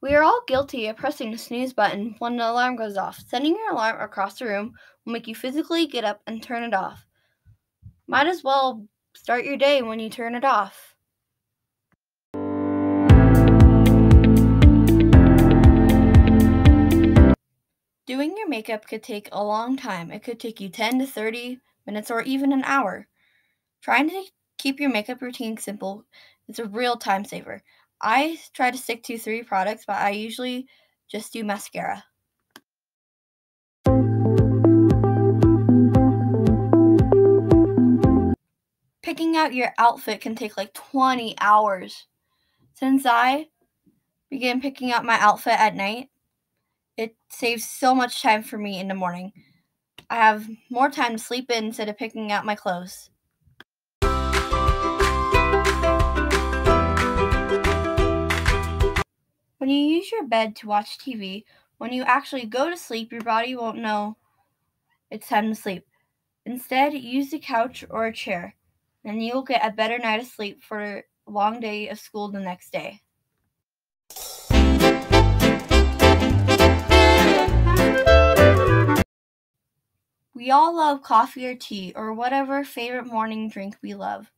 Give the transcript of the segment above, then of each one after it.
We are all guilty of pressing the snooze button when the alarm goes off. Sending your alarm across the room will make you physically get up and turn it off. Might as well start your day when you turn it off. Doing your makeup could take a long time. It could take you 10 to 30 minutes or even an hour. Trying to keep your makeup routine simple is a real time saver. I try to stick to three products, but I usually just do mascara. Picking out your outfit can take like 20 hours. Since I began picking out my outfit at night, it saves so much time for me in the morning. I have more time to sleep in instead of picking out my clothes. When you use your bed to watch TV, when you actually go to sleep, your body won't know it's time to sleep. Instead, use the couch or a chair, and you'll get a better night of sleep for a long day of school the next day. We all love coffee or tea or whatever favorite morning drink we love.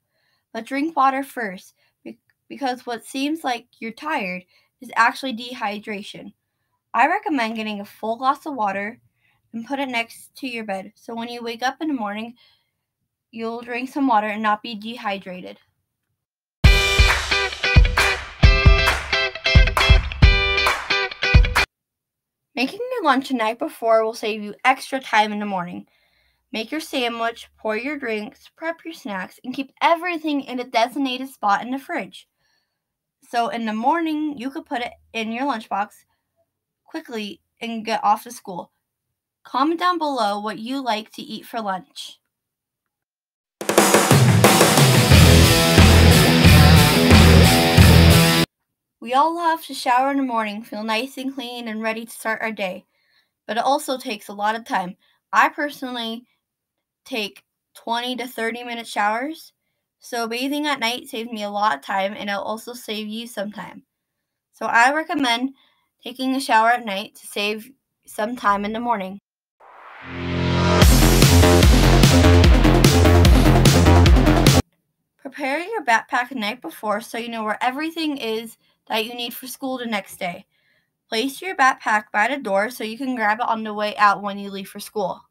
But drink water first because what seems like you're tired is actually dehydration. I recommend getting a full glass of water and put it next to your bed so when you wake up in the morning, you'll drink some water and not be dehydrated. Making your lunch the night before will save you extra time in the morning. Make your sandwich, pour your drinks, prep your snacks, and keep everything in a designated spot in the fridge. So in the morning, you could put it in your lunchbox quickly and get off to school. Comment down below what you like to eat for lunch. We all love to shower in the morning, feel nice and clean and ready to start our day. But it also takes a lot of time. I personally take 20 to 30 minute showers. So bathing at night saves me a lot of time and it'll also save you some time. So I recommend taking a shower at night to save some time in the morning. Prepare your backpack the night before so you know where everything is that you need for school the next day. Place your backpack by the door so you can grab it on the way out when you leave for school.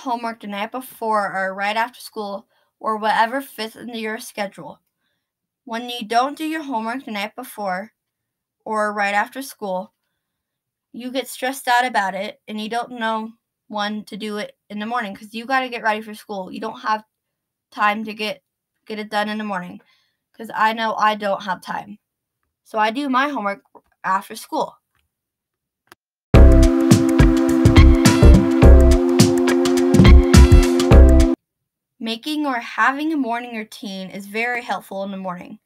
Homework the night before or right after school or whatever fits into your schedule. When you don't do your homework the night before or right after school, you get stressed out about it and you don't know when to do it in the morning because you got to get ready for school. You don't have time to get get it done in the morning because I know I don't have time. So I do my homework after school. Making or having a morning routine is very helpful in the morning.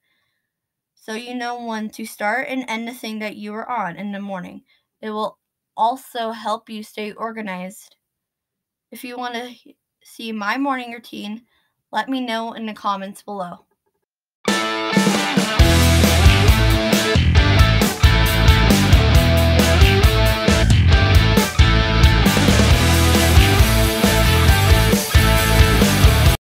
So you know when to start and end the thing that you are on in the morning. It will also help you stay organized. If you want to see my morning routine, let me know in the comments below.